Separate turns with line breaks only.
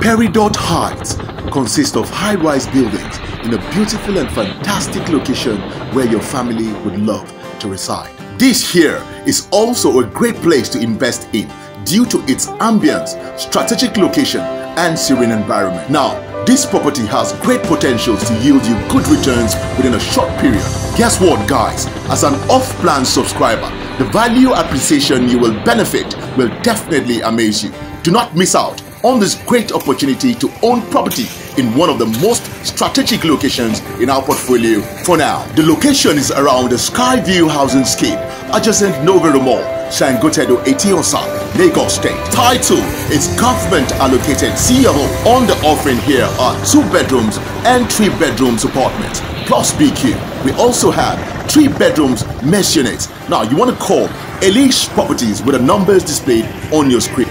Peridot Heights consists of high-rise buildings in a beautiful and fantastic location where your family would love to reside. This here is also a great place to invest in due to its ambience, strategic location and serene environment. Now, this property has great potentials to yield you good returns within a short period. Guess what guys, as an off-plan subscriber, the value appreciation you will benefit will definitely amaze you. Do not miss out on this great opportunity to own property in one of the most strategic locations in our portfolio for now. The location is around the Skyeview housing scheme adjacent Novare Mall, Sangotedo Eti Osa, Lagos State. Title is government allocated C of O. On the offering here are two bedrooms and three bedrooms apartments plus BQ. We also have three bedrooms maisonettes. Now you want to call Elles Properties with the numbers displayed on your screen.